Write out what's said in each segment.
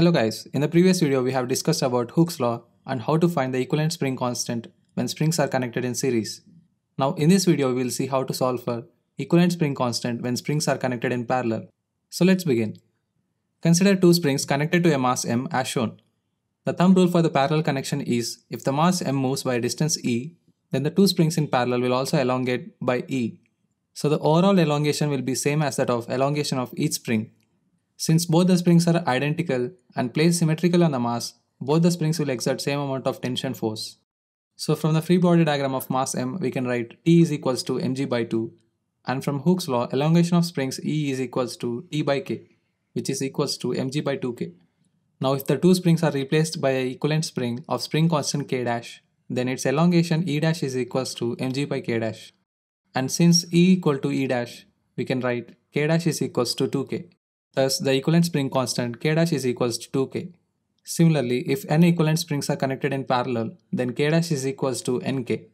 Hello guys, in the previous video we have discussed about Hooke's law and how to find the equivalent spring constant when springs are connected in series. Now in this video we will see how to solve for equivalent spring constant when springs are connected in parallel. So let's begin. Consider two springs connected to a mass m as shown. The thumb rule for the parallel connection is if the mass m moves by a distance e, then the two springs in parallel will also elongate by e. So the overall elongation will be same as that of elongation of each spring since both the springs are identical and placed symmetrical on the mass, both the springs will exert same amount of tension force. So from the free body diagram of mass m, we can write T is equals to mg by 2 and from Hooke's law, elongation of springs E is equals to T by k which is equals to mg by 2k. Now if the two springs are replaced by an equivalent spring of spring constant k dash, then its elongation E dash is equals to mg by k dash. And since E equal to E dash, we can write k dash is equals to 2k. Thus, the equivalent spring constant k dash is equals to 2k. Similarly, if n equivalent springs are connected in parallel, then k dash is equals to nk.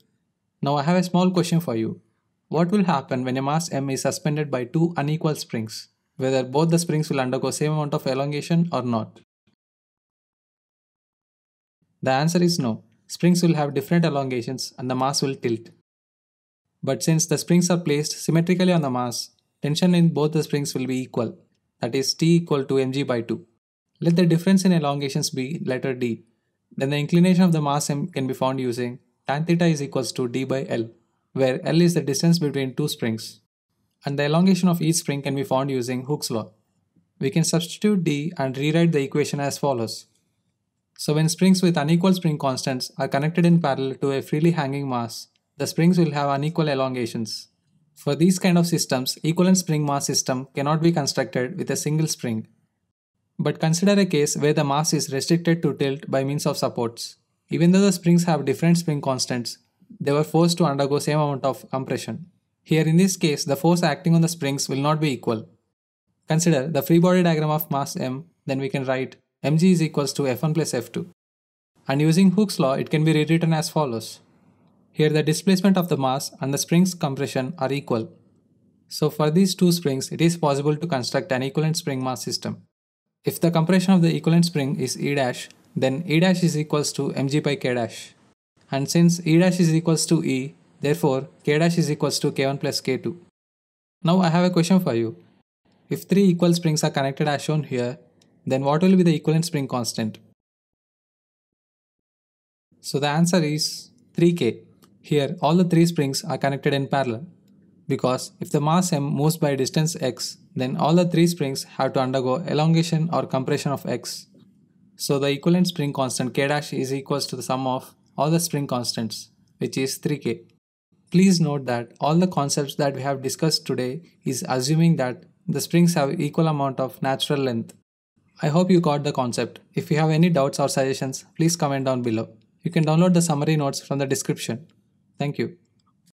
Now I have a small question for you. What will happen when a mass m is suspended by two unequal springs? Whether both the springs will undergo same amount of elongation or not? The answer is no. Springs will have different elongations and the mass will tilt. But since the springs are placed symmetrically on the mass, tension in both the springs will be equal that is t equal to mg by 2. Let the difference in elongations be letter d. Then the inclination of the mass m can be found using tan theta is equals to d by l, where l is the distance between two springs. And the elongation of each spring can be found using Hooke's law. We can substitute d and rewrite the equation as follows. So when springs with unequal spring constants are connected in parallel to a freely hanging mass, the springs will have unequal elongations. For these kind of systems, equivalent spring mass system cannot be constructed with a single spring. But consider a case where the mass is restricted to tilt by means of supports. Even though the springs have different spring constants, they were forced to undergo same amount of compression. Here in this case, the force acting on the springs will not be equal. Consider the free body diagram of mass m, then we can write mg is equals to f1 plus f2. And using Hooke's law, it can be rewritten as follows. Here the displacement of the mass and the spring's compression are equal. So for these two springs, it is possible to construct an equivalent spring mass system. If the compression of the equivalent spring is E dash, then E dash is equals to mg by k dash. And since E dash is equals to E, therefore k dash is equals to k1 plus k2. Now I have a question for you. If three equal springs are connected as shown here, then what will be the equivalent spring constant? So the answer is 3k. Here, all the three springs are connected in parallel. Because if the mass m moves by distance x, then all the three springs have to undergo elongation or compression of x. So the equivalent spring constant k dash is equals to the sum of all the spring constants, which is 3k. Please note that all the concepts that we have discussed today is assuming that the springs have equal amount of natural length. I hope you got the concept. If you have any doubts or suggestions, please comment down below. You can download the summary notes from the description. Thank you.